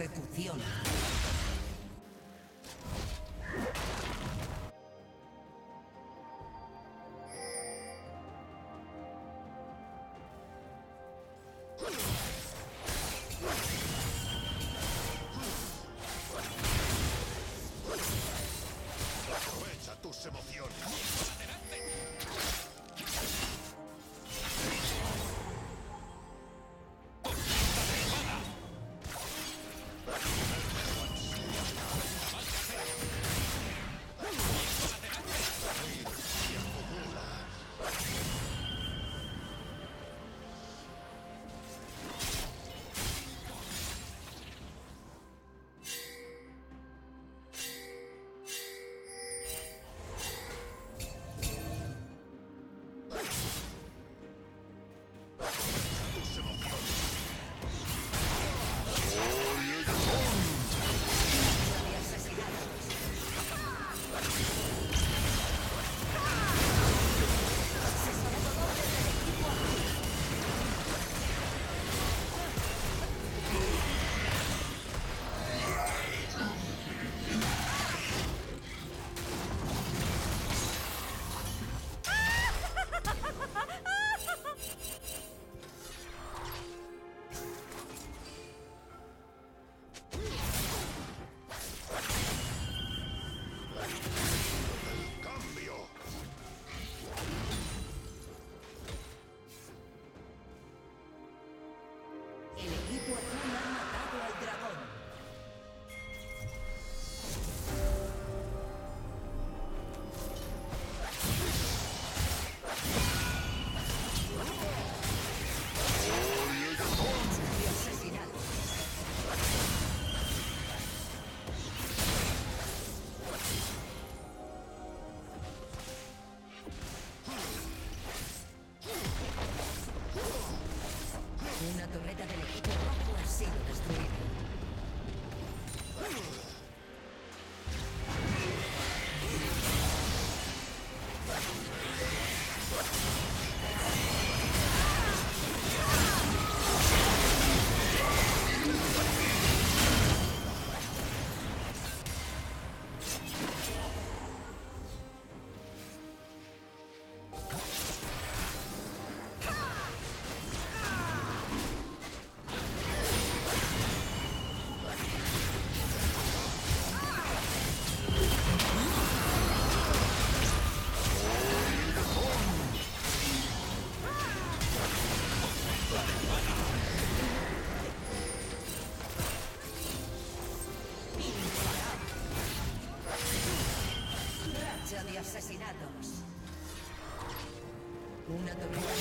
Ejecución. Aprovecha tus emociones. Asesinatos. Una torreta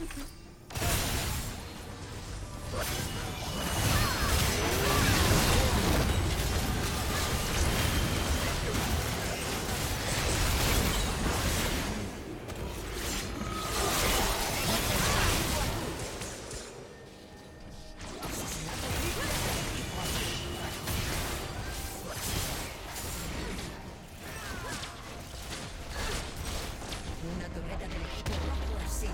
Okay. da delle scorrocole sera